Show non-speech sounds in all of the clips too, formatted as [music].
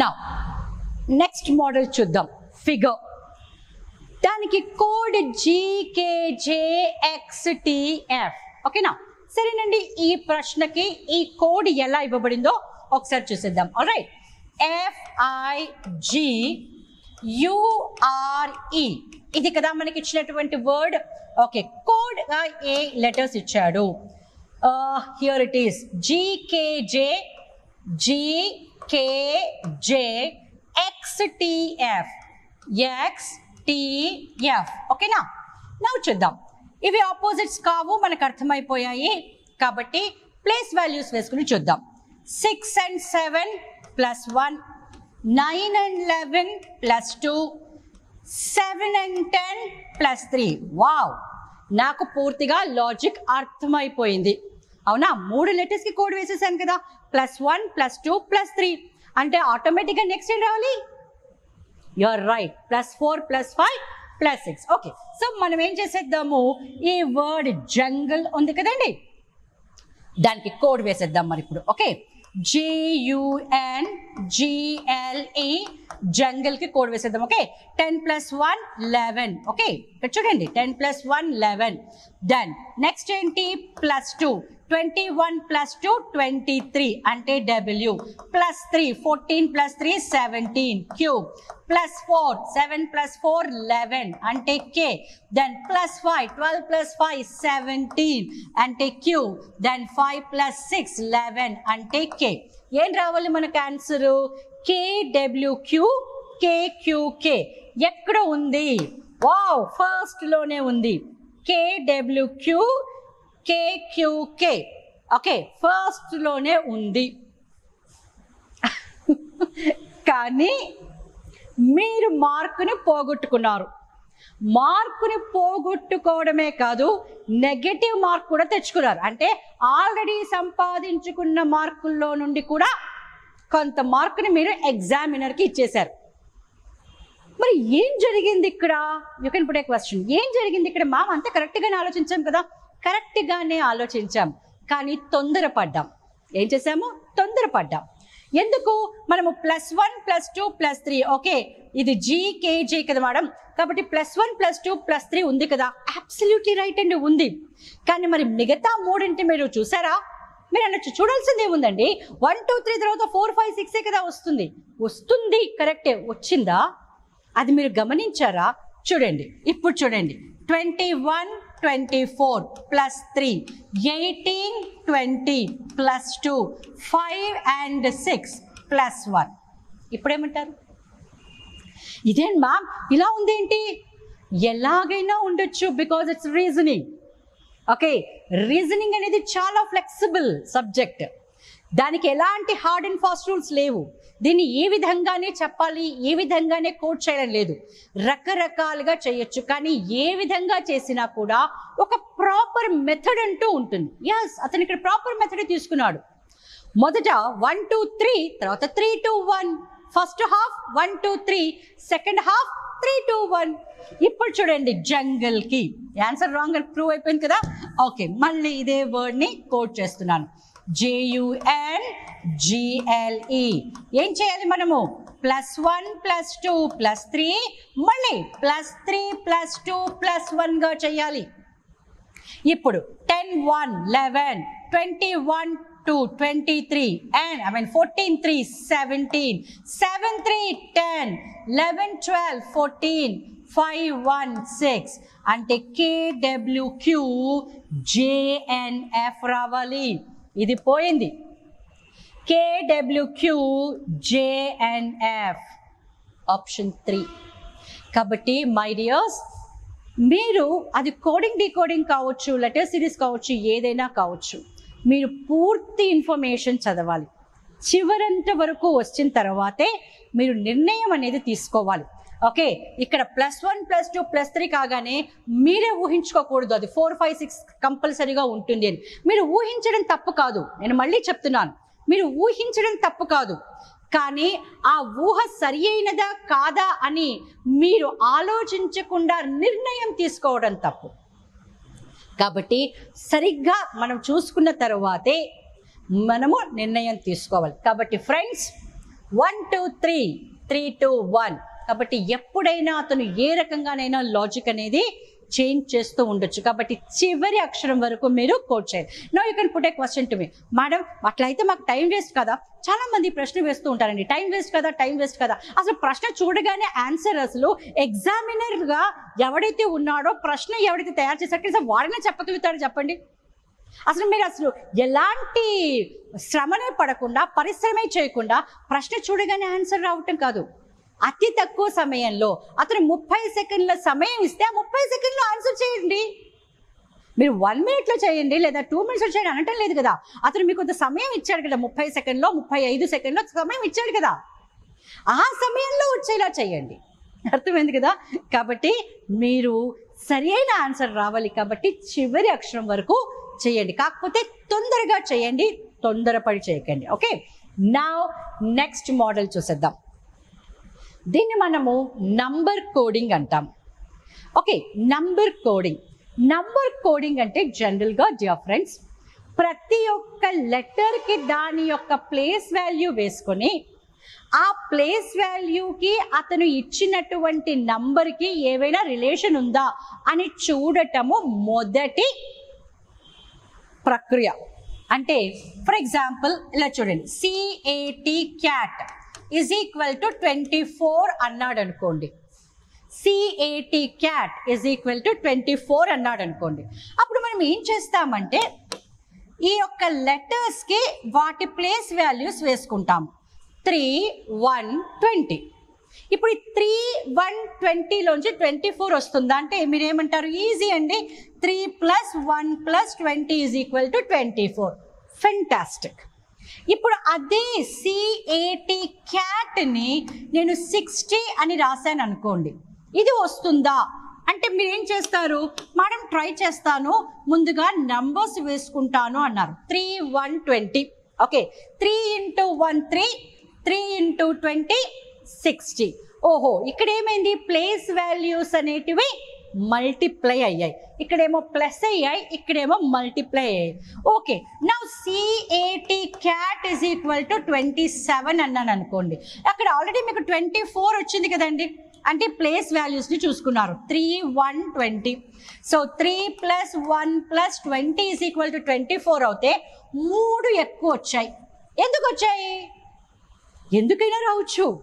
నా next model చూద్దాం. Figure దానికి కోడ్ జీకేజేఎక్స్టిఎఫ్ ఓకేనా సరేనండి ఈ ప్రశ్నకి ఈ కోడ్ ఎలా ఇవ్వబడిందో ఒకసారి చూసేద్దాం. రైట్ ఎఫ్ఐజి యుఆర్ఈ ఇది కదా మనకి ఇచ్చినటువంటి వర్డ్ ఓకే కోడ్ ఏ లెటర్స్ ఇచ్చాడు? Here it is GKJ G XTF XTF ఓకేనా నవ్వు చూద్దాం. ఇవి ఆపోజిట్స్ కావు మనకు అర్థమైపోయాయి. కాబట్టి ప్లేస్ వాల్యూస్ వేసుకుని చూద్దాం. Six and seven plus one nine and eleven plus two seven and ten plus three wow నాకు పూర్తిగా లాజిక్ అర్థమైపోయింది. అవునా? మూడు లెటర్స్కి కోడ్ వేసేసాను కదా. Plus one plus two plus three అంటే ఆటోమేటిక్గా నెక్స్ట్ ఏం రావాలి? You're right plus four plus five plus six okay so మనం ఏం చేసేద్దాము? ఈ వర్డ్ జంగల్ ఉంది కదండి? దానికి కోడ్ వేసేద్దాం మరి ఇప్పుడు. ఓకే జియుఎన్ జిఎల్ఈ జంగల్కి కోడ్ వేసేద్దాం. Okay ten plus one eleven okay ఇక్కడ చూడండి. Ten plus one eleven done next ఏంటి? Plus two twenty one plus two twenty three అంటే W plus three fourteen plus three seventeen Q plus four seven plus four eleven అంటే K then plus five twelve plus five seventeen అంటే Q then five plus six eleven అంటే K ఏం రావాలి మనకు answer కేడబ్ల్యూక్యూ కేక్యూకే ఎక్కడ ఉంది? Wow ఫస్ట్లోనే ఉంది. కేడబ్ల్యూక్యూ కేక్యూకే okay ఫస్ట్లోనే ఉంది. [laughs] కానీ మీరు మార్కుని పోగొట్టుకున్నారు. మార్కుని పోగొట్టుకోవడమే కాదు నెగటివ్ మార్క్ కూడా తెచ్చుకున్నారు. అంటే ఆల్రెడీ సంపాదించుకున్న మార్కుల్లో నుండి కూడా కొంత మార్కుని మీరు ఎగ్జామినర్కి ఇచ్చేశారు. మరి ఏం జరిగింది ఇక్కడ? You can put a question ఏం జరిగింది ఇక్కడ? మామ అంతా కరెక్ట్గానే ఆలోచించాం కదా? కరెక్ట్గానే ఆలోచించాం. కానీ తొందరపడ్డాం. ఏం చేసాము తొందరపడ్డాం. ఎందుకు? మనము plus one plus two plus three okay ఇది జీకేజీ కదా మేడం. కాబట్టి plus one plus two plus three ఉంది కదా? అబ్సల్యూట్లీ రైట్ అండి ఉంది. కానీ మరి మిగతా మూడింటి మీరు చూసారా? మీరు అనొచ్చు చూడాల్సింది ఏముందండి? వన్ టూ త్రీ తర్వాత ఫోర్ ఫైవ్ సిక్సే కదా వస్తుంది. వస్తుంది కరెక్టే వచ్చిందా? అది మీరు గమనించారా? చూడండి. ఇప్పుడు చూడండి. Twenty one twenty four plus three. Eighteen twenty plus two. Five and six plus one. ఇప్పుడేమంటారు? ఇదేంటి మ్యామ్? ఇలా ఉందేంటి? ఎలాగైనా ఉండొచ్చు because it's reasoning. Okay. Reasoning అనేది చాలా ఫ్లెక్సిబుల్ సబ్జెక్ట్. దానికి ఎలాంటి హార్డ్ అండ్ ఫాస్ట్ రూల్స్ లేవు. దీన్ని ఏ విధంగానే చెప్పాలి ఏ విధంగానే కోడ్ చేయడం లేదు. రకరకాలుగా చేయొచ్చు కానీ ఏ విధంగా చేసినా కూడా ఒక ప్రాపర్ మెథడ్ అంటూ ఉంటుంది. ఎస్ అతను ఇక్కడ ప్రాపర్ మెథడ్ తీసుకున్నాడు. మొదట వన్ టూ త్రీ తర్వాత three two one first half one two three second half three two one ఇప్పుడు చూడండి జంగల్కి. ఆన్సర్ రాంగ్ ప్రూవ్ అయిపోయింది కదా? ఓకే మళ్ళీ ఇదే వర్డ్ని చేస్తున్నాను. జేయుఎన్ జిఎల్ఈ ఏం చేయాలి మనము? Plus one plus two plus three మళ్ళీ plus three plus two plus వన్గా చేయాలి. ఇప్పుడు ten one eleven twenty one two twenty three and I mean fourteen three seventeen seven three ten eleven twelve fourteen five one six. అంటే KWQ JNF రావాలి. ఇది పోయింది. KWQ JNF option three కాబట్టి my dears మీరు అది coding decoding కావచ్చు letter series కావచ్చు ఏదైనా కావచ్చు మీరు పూర్తి ఇన్ఫర్మేషన్ చదవాలి. చివరంత వరకు వచ్చిన తర్వాతే మీరు నిర్ణయం అనేది తీసుకోవాలి. ఓకే ఇక్కడ plus one plus two plus three కాగానే మీరే ఊహించుకోకూడదు. అది ఫోర్ ఫైవ్ సిక్స్ కంపల్సరీగా ఉంటుంది అని. మీరు ఊహించడం తప్పు కాదు. నేను మళ్ళీ చెప్తున్నాను. మీరు ఊహించడం తప్పు కాదు. కానీ ఆ ఊహ సరి అయినదా కాదా అని మీరు ఆలోచించకుండా నిర్ణయం తీసుకోవడం తప్పు. కాబట్టి సరిగ్గా మనం చూసుకున్న తర్వాతే మనము నిర్ణయం తీసుకోవాలి. కాబట్టి friends one two three. Three two one. కాబట్టి ఎప్పుడైనా అతను ఏ రకంగానైనా లాజిక్ అనేది చేంజ్ చేస్తూ ఉండొచ్చు. కాబట్టి చివరి అక్షరం వరకు మీరు కోట్ చేయాలి no you can put a question to me madam అట్లయితే మాకు టైం వేస్ట్ కదా. చాలా మంది ప్రశ్న వేస్తూ ఉంటారండి. టైం వేస్ట్ కదా టైం వేస్ట్ కదా. అసలు ప్రశ్న చూడగానే ఆన్సర్ అసలు ఎగ్జామినర్గా ఎవడైతే ఉన్నాడో ప్రశ్న ఎవడైతే తయారు చేశారో వాడినే చెప్పగలుగుతాడు చెప్పండి. అసలు మీరు అసలు ఎలాంటి శ్రమనే పడకుండా పరిశ్రమే చేయకుండా ప్రశ్న చూడగానే ఆన్సర్ రావటం కాదు. అతి తక్కువ సమయంలో అతను ముప్పై సెకండ్ల సమయం ఇస్తే ఆ ముప్పై సెకండ్లో ఆన్సర్ చేయండి. మీరు వన్ మినిట్లో చేయండి లేదా టూ మినిట్స్లో చేయండి అనటం లేదు కదా. అతను మీకు కొంత సమయం ఇచ్చాడు కదా ముప్పై సెకండ్లో ముప్పై ఐదు సెకండ్లో సమయం ఇచ్చాడు కదా. ఆ సమయంలో వచ్చేలా చేయండి. అర్థమైంది కదా? కాబట్టి మీరు సరి అయిన ఆన్సర్ రావాలి కాబట్టి చివరి అక్షరం వరకు చేయండి. కాకపోతే తొందరగా చేయండి తొందరపడి చేయకండి. ఓకే నా నెక్స్ట్ మోడల్ చూసేద్దాం. దీన్ని మనము నంబర్ కోడింగ్ అంటాం. Okay number coding number coding అంటే జనరల్గా డియర్ ఫ్రెండ్స్ ప్రతి ఒక్క లెటర్కి దాని యొక్క ప్లేస్ వాల్యూ వేసుకొని ఆ ప్లేస్ వాల్యూకి అతను ఇచ్చినటువంటి నంబర్కి ఏవైనా రిలేషన్ ఉందా అని చూడటము మొదటి ప్రక్రియ. అంటే ఫర్ ఎగ్జాంపుల్ ఇలా చూడండి. CAT cat is equal to twenty four అన్నాడు అనుకోండి. CAT cat is equal to twenty four అన్నాడు అనుకోండి. అప్పుడు మనం ఏం చేస్తామంటే ఈ యొక్క లెటర్స్కి వాటి ప్లేస్ వాల్యూస్ వేసుకుంటాం. త్రీ వన్ ట్వంటీ ఇప్పుడు ఈ త్రీ వన్ ట్వంటీలోంచి ట్వంటీ ఫోర్ వస్తుందా? అంటే మీరు ఏమంటారు ఈజీ అండి. Three plus one plus twenty is equal to twenty four fantastic ఇప్పుడు అదే సిఏటి క్యాట్ని నేను సిక్స్టీ అని రాశాను అనుకోండి. ఇది వస్తుందా? అంటే మీరు ఏం చేస్తారు? మేడం ట్రై చేస్తాను. ముందుగా నంబర్స్ వేసుకుంటాను అన్నారు. Three one twenty okay three into one three three into twenty sixty ఓహో ఇక్కడ ఏమైంది? ప్లేస్ వాల్యూస్ అనేటివి మల్టిప్లై అయ్యాయి. ఇక్కడేమో ప్లస్ అయ్యాయి ఇక్కడేమో మల్టిప్లై అయ్యాయి. ఓకే నా CAT cat is equal to twenty seven అన్నాను అనుకోండి. అక్కడ ఆల్రెడీ మీకు ట్వంటీ ఫోర్ వచ్చింది కదండి? అంటే ప్లేస్ వాల్యూస్ని చూసుకున్నారు. Three one twenty so three plus one plus twenty is equal to twenty four అవుతే మూడు ఎక్కువ వచ్చాయి. ఎందుకు వచ్చాయి? ఎందుకైనా రావచ్చు.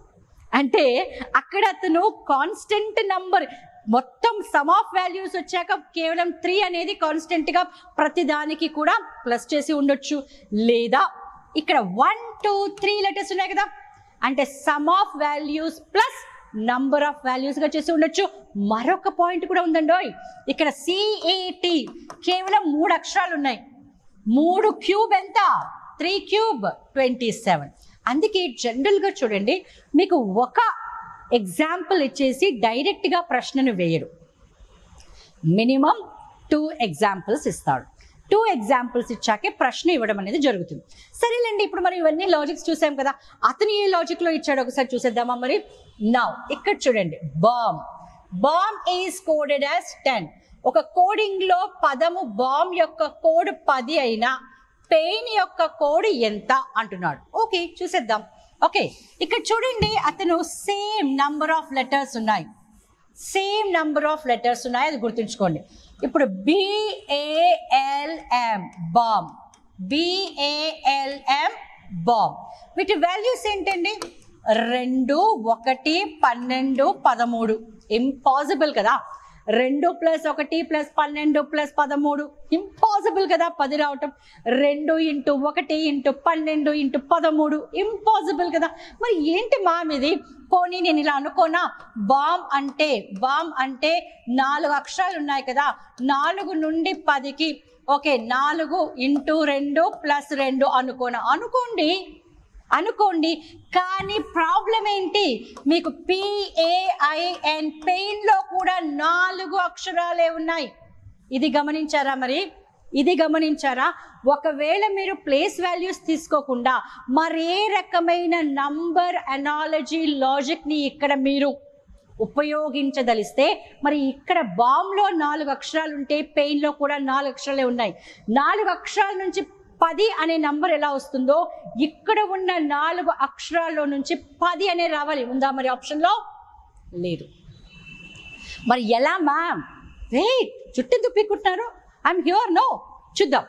అంటే అక్కడ అతను కాన్స్టెంట్ నంబర్ మొత్తం సమ్ ఆఫ్ వాల్యూస్ వచ్చాక కేవలం త్రీ అనేది కాన్స్టెంట్గా ప్రతిదానికి కూడా ప్లస్ చేసి ఉండొచ్చు. లేదా ఇక్కడ వన్ టూ త్రీ లెటర్స్ ఉన్నాయి కదా? అంటే sum of values plus number of వాల్యూస్గా చేసి ఉండొచ్చు. మరొక పాయింట్ కూడా ఉందండి ఇక్కడ సిఏటి కేవలం మూడు అక్షరాలు ఉన్నాయి. మూడు క్యూబ్ ఎంత? త్రీ క్యూబ్ ట్వంటీ సెవెన్ అందుకే జనరల్గా చూడండి. మీకు ఒక ఎగ్జాంపుల్ ఇచ్చేసి డైరెక్ట్గా ప్రశ్నను వేయడు మినిమం టూ ఎగ్జాంపుల్స్ ఇస్తాడు. టూ ఎగ్జాంపుల్స్ ఇచ్చాకే ప్రశ్న ఇవ్వడం అనేది జరుగుతుంది. సరేలేండి ఇప్పుడు మనం ఇవన్నీ లాజిక్స్ చూసాం కదా. అతను ఏ లాజిక్లో ఇచ్చాడు ఒకసారి చూసేద్దామా మరి? నౌ ఇక్కడ చూడండి. Balm balm is coded as ten ఒక కోడింగ్లో పదము బామ్ యొక్క కోడ్ పది అయినా పెయిన్ యొక్క కోడ్ ఎంత అంటున్నాడు. ఓకే చూసేద్దాం. ఓకే ఇక్కడ చూడండి అతను సేమ్ నంబర్ ఆఫ్ లెటర్స్ ఉన్నాయి. సేమ్ నంబర్ ఆఫ్ లెటర్స్ ఉన్నాయి అది గుర్తుంచుకోండి. ఇప్పుడు బిఏఎల్ఎం బామ్ బిఏఎల్ఎం బామ్ వీటి వాల్యూస్ ఏంటండి? రెండు ఒకటి పన్నెండు పదమూడు. ఇంపాసిబుల్ కదా? రెండు ప్లస్ ఒకటి ప్లస్ పన్నెండు ప్లస్ పదమూడు. ఇంపాసిబుల్ కదా పది రావటం. రెండు ఇంటూ ఒకటి ఇంటూ పన్నెండు ఇంటూ పదమూడు. ఇంపాసిబుల్ కదా. మరి ఏంటి మామ్ ఇది పోనీ నేను ఇలా అనుకోనా? బామ్ అంటే బామ్ అంటే నాలుగు అక్షరాలు ఉన్నాయి కదా. నాలుగు నుండి పదికి ఓకే నాలుగు ఇంటూ రెండు ప్లస్ రెండు అనుకోనా? అనుకోండి. అనుకోండి కానీ ప్రాబ్లం ఏంటి? మీకు పిఏఐఎన్ పెయిన్లో కూడా నాలుగు అక్షరాలే ఉన్నాయి. ఇది గమనించారా మరి? ఇది గమనించారా? ఒకవేళ మీరు ప్లేస్ వాల్యూస్ తీసుకోకుండా మరే రకమైన నంబర్ అనాలజీ లాజిక్ని ఇక్కడ మీరు ఉపయోగించదలిస్తే మరి ఇక్కడ బామ్లో నాలుగు అక్షరాలు ఉంటే పెయిన్లో కూడా నాలుగు అక్షరాలే ఉన్నాయి. నాలుగు అక్షరాల నుంచి పది అనే నంబర్ ఎలా వస్తుందో ఇక్కడ ఉన్న నాలుగు అక్షరాల్లో నుంచి పది అనే రావాలి. ఉందా మరి ఆప్షన్లో? లేదు. మరి ఎలా మ్యామ్? వెయిట్! చుట్టూ దుప్పికుంటున్నారు ఐఎమ్ హ్యూర్. నో. చూద్దాం.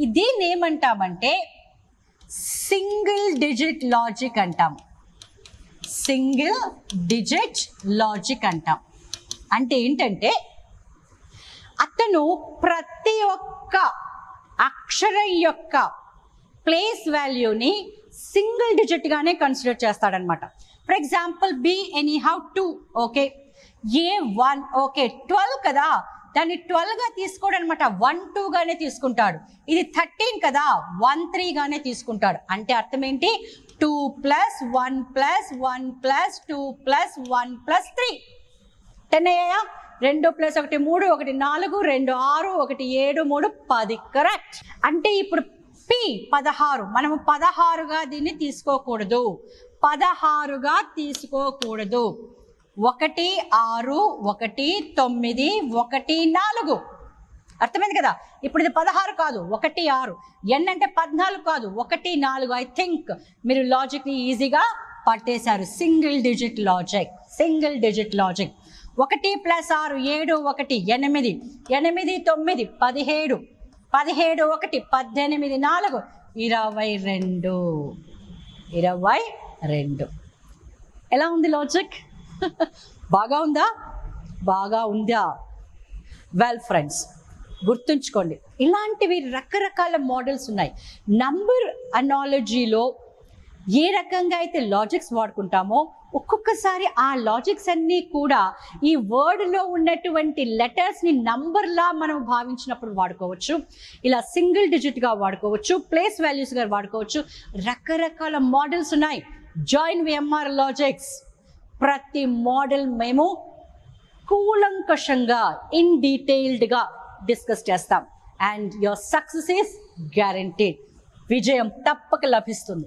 దీన్ని ఏమంటామంటే సింగిల్ డిజిట్ లాజిక్ అంటాం. సింగిల్ డిజిట్ లాజిక్ అంటాం. అంటే ఏంటంటే అతను ప్రతి ఒక్క అక్షరం యొక్క ప్లేస్ వాల్యూని సింగిల్ డిజిట్ గానే consider చేస్తాడనమాట. For example B any how two okay A one okay twelve కదా? దాన్ని ట్వెల్వ్గా తీసుకోడు అనమాట వన్ టూ గానే తీసుకుంటాడు. ఇది థర్టీన్ కదా? వన్ త్రీ గానే తీసుకుంటాడు. అంటే అర్థం ఏంటి? Two plus one plus one plus two plus one plus three ten అయ్యాయా? రెండు ప్లస్ ఒకటి మూడు ఒకటి నాలుగు రెండు ఆరు ఒకటి ఏడు మూడు పది. కరెక్ట్ అంటే ఇప్పుడు పి పదహారు. మనము పదహారుగా దీన్ని తీసుకోకూడదు. పదహారుగా తీసుకోకూడదు. ఒకటి ఆరు ఒకటి తొమ్మిది ఒకటి నాలుగు. అర్థమైంది కదా? ఇప్పుడు ఇది పదహారు కాదు ఒకటి ఆరు. ఎన్ అంటే పద్నాలుగు కాదు ఒకటి నాలుగు. ఐ థింక్ మీరు లాజిక్ని ఈజీగా పట్టేశారు. Single digit logic single digit logic ఒకటి ప్లస్ ఆరు ఏడు ఒకటి ఎనిమిది ఎనిమిది తొమ్మిది పదిహేడు పదిహేడు ఒకటి పద్దెనిమిది నాలుగు ఇరవై రెండు. ఇరవై రెండు. ఎలా ఉంది లాజిక్ [laughs] బాగా ఉందా? బాగా ఉందా? వెల్ ఫ్రెండ్స్ గుర్తుంచుకోండి ఇలాంటివి రకరకాల మోడల్స్ ఉన్నాయి. నంబర్ అనాలజీలో ఏ రకంగా అయితే లాజిక్స్ వాడుకుంటామో ఒక్కొక్కసారి ఆ లాజిక్స్ అన్నీ కూడా ఈ వర్డ్లో ఉన్నటువంటి లెటర్స్ని నంబర్లా మనం భావించినప్పుడు వాడుకోవచ్చు. ఇలా సింగిల్ డిజిట్గా వాడుకోవచ్చు ప్లేస్ వాల్యూస్గా వాడుకోవచ్చు. రకరకాల మోడల్స్ ఉన్నాయి. జాయిన్ విఎంఆర్ లాజిక్స్ ప్రతి మోడల్ మేము కూలంకషంగా ఇన్ డీటెయిల్డ్గా డిస్కస్ చేస్తాం. And your success is guaranteed విజయం తప్పక లభిస్తుంది.